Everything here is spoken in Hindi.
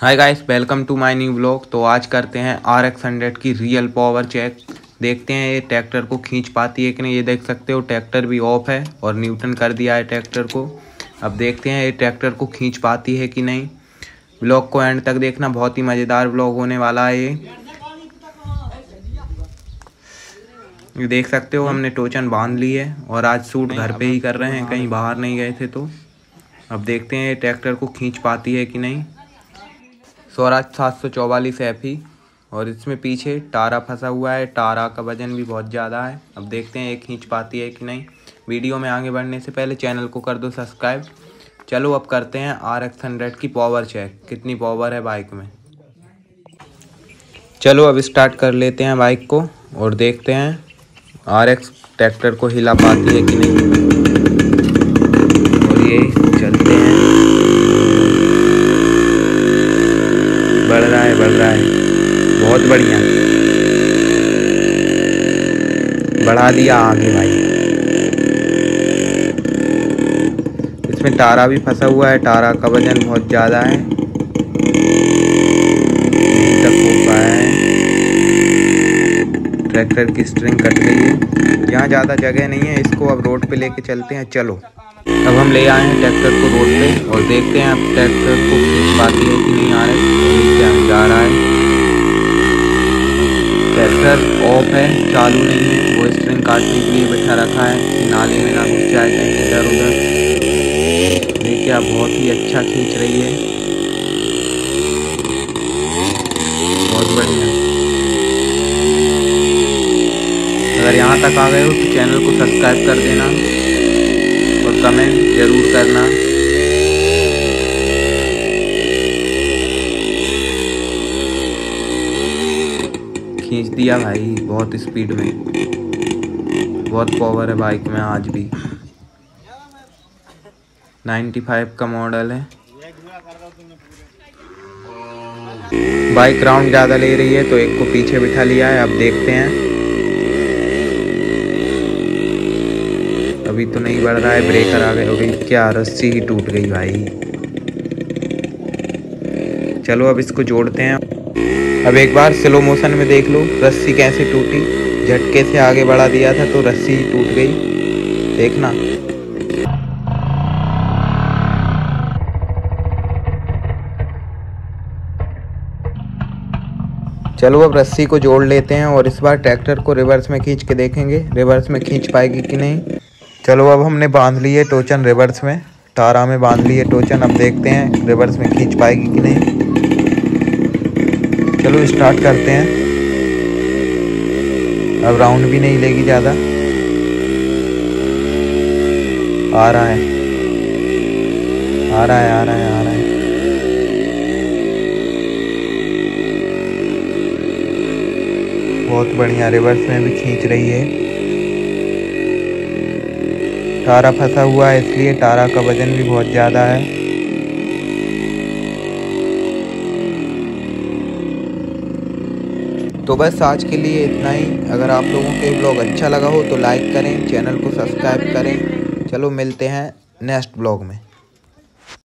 Hi guys welcome to my new blog तो आज करते हैं आर एक्स हंड्रेड की रियल पावर चेक देखते हैं ये ट्रैक्टर को खींच पाती है कि नहीं ये देख सकते हो ट्रैक्टर भी ऑफ़ है और न्यूटन कर दिया है ट्रैक्टर को. अब देखते हैं ये ट्रैक्टर को खींच पाती है कि नहीं. ब्लॉग को एंड तक देखना बहुत ही मज़ेदार ब्लॉग होने वाला है ये. देख सकते हो हमने टोचन बाँध ली है और आज सूट घर पे ही कर रहे हैं कहीं बाहर नहीं गए थे तो. अब देखते हैं, ट्रैक्टर को खींच पाती है कि नहीं। स्वराज सात सौ चौवालीस एफ़ ही, और इसमें पीछे टारा फंसा हुआ है। टारा का वज़न भी बहुत ज़्यादा है। अब देखते हैं, ये खींच पाती है कि नहीं। वीडियो में आगे बढ़ने से पहले चैनल को कर दो सब्सक्राइब। चलो, अब करते हैं आर एक्स हंड्रेड की पावर चेक कितनी पावर है बाइक में? चलो, अब स्टार्ट कर लेते हैं बाइक को, और देखते हैं आर एक्स ट्रैक्टर को हिला पाती है कि नहीं और ये चलते हैं बढ़ रहा है। बहुत बढ़िया। बढ़ा दिया आगे भाई। इसमें तारा भी फंसा हुआ है। तारा का वज़न बहुत ज़्यादा है। ट्रैक्टर की स्ट्रिंग कट गई है। यहाँ ज़्यादा जगह नहीं है। इसको अब रोड पे लेके चलते हैं। चलो। अब हम ले आए हैं ट्रैक्टर को रोड पे और देखते हैं अब ट्रैक्टर को पाती है कि नहीं आ रहे क्या जा रहा है। ट्रैक्टर ऑफ़ है, चालू नहीं है, वो स्ट्रिंग काटने के लिए बैठा रखा है नाली में ना घुस जाए, कहीं इधर उधर। देखिए, आप बहुत ही अच्छा खींच रही है। बहुत बढ़िया। अगर यहाँ तक आ गए हो तो चैनल को सब्सक्राइब कर देना और कमेंट ज़रूर करना खींच दिया भाई बहुत स्पीड में। बहुत पावर है बाइक में आज भी। 95 का मॉडल है। बाइक राउंड ज़्यादा ले रही है तो एक को पीछे बिठा लिया है, अब देखते हैं। अभी तो नहीं बढ़ रहा है ब्रेकर आ गए हो गई क्या रस्सी ही टूट गई भाई। चलो अब इसको जोड़ते हैं। अब एक बार स्लो मोशन में देख लो, रस्सी कैसे टूटी, झटके से आगे बढ़ा दिया था तो रस्सी टूट गई। देखना। चलो अब रस्सी को जोड़ लेते हैं और इस बार ट्रैक्टर को रिवर्स में खींच के देखेंगे रिवर्स में खींच पाएगी कि नहीं। चलो अब हमने बाँध ली है टोचन रिवर्स में, तारा में बाँध ली है टोचन, अब देखते हैं रिवर्स में खींच पाएगी कि नहीं। चलो स्टार्ट करते हैं। अब राउंड भी नहीं लेगी ज़्यादा। आ रहा है। आ रहा है, आ रहा है, आ रहा है। बहुत बढ़िया रिवर्स में भी खींच रही है। तारा फंसा हुआ है, इसलिए तारा का वज़न भी बहुत ज़्यादा है। तो बस आज के लिए इतना ही। अगर आप लोगों को ब्लॉग अच्छा लगा हो तो लाइक करें, चैनल को सब्सक्राइब करें। चलो मिलते हैं नेक्स्ट ब्लॉग में।